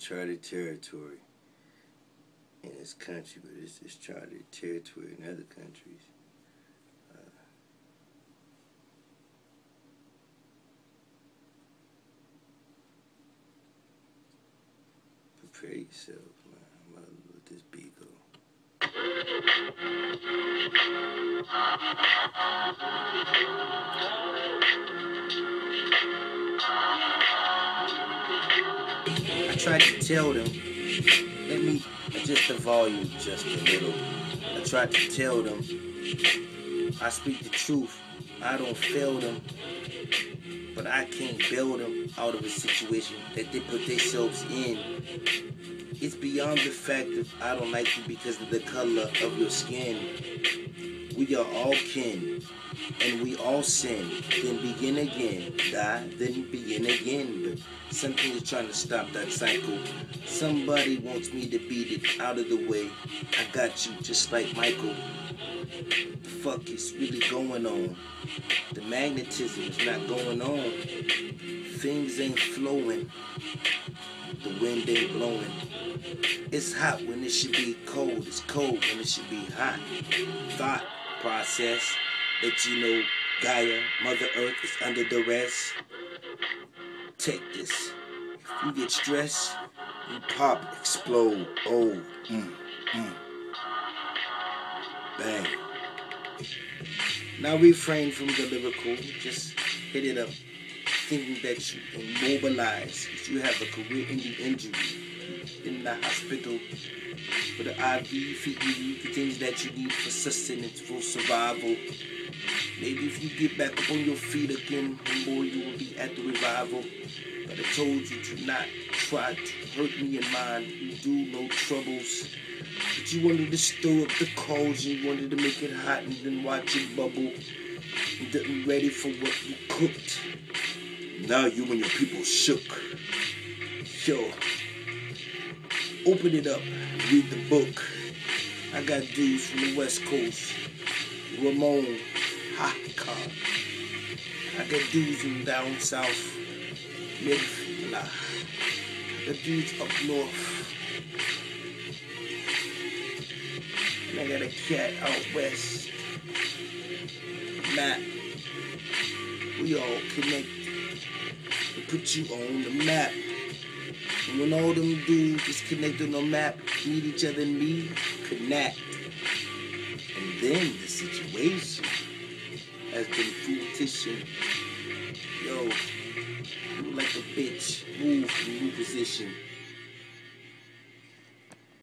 uncharted territory in this country, but it's, it's charted territory in other countries. Uh, prepare yourself, man. I'm gonna let this beat go. I tried to tell them, let me adjust the volume just a little. I tried to tell them, I speak the truth. I don't fail them, but I can't bail them out of a situation that they put themselves in. It's beyond the fact that I don't like you because of the color of your skin. We are all kin, and we all sin. Then begin again, die, then begin again. But something is trying to stop that cycle. Somebody wants me to beat it out of the way. I got you, just like Michael. The fuck is really going on? The magnetism is not going on. Things ain't flowing. The wind ain't blowing. It's hot when it should be cold. It's cold when it should be hot. Thought process that you know Gaia, Mother Earth is under duress. Take this. If you get stressed, you pop, explode. Oh, mm, mm. Bang. Now refrain from the lyrical. Just hit it up. Thinking that you immobilize. You have a career-ending injury in the hospital for the IV, feeding you the things that you need for sustenance, for survival. Maybe if you get back on your feet again, homeboy, you will be at the revival. But I told you to not try to hurt me in mind. You do no troubles. But you wanted to stir up the cauldron, you wanted to make it hot and then watch it bubble. And didn't ready for what you cooked. Now you and your people shook. Yo, open it up, read the book. I got dudes from the West Coast, Ramon, Haka. I got dudes from down south, Midfla. I got dudes up north. And I got a cat out west. Matt, we all connected to put you on the map. And when all them dudes is connected on the map, meet each other and me, connect. And then the situation has been fruition. Yo, you like a bitch, move from new position.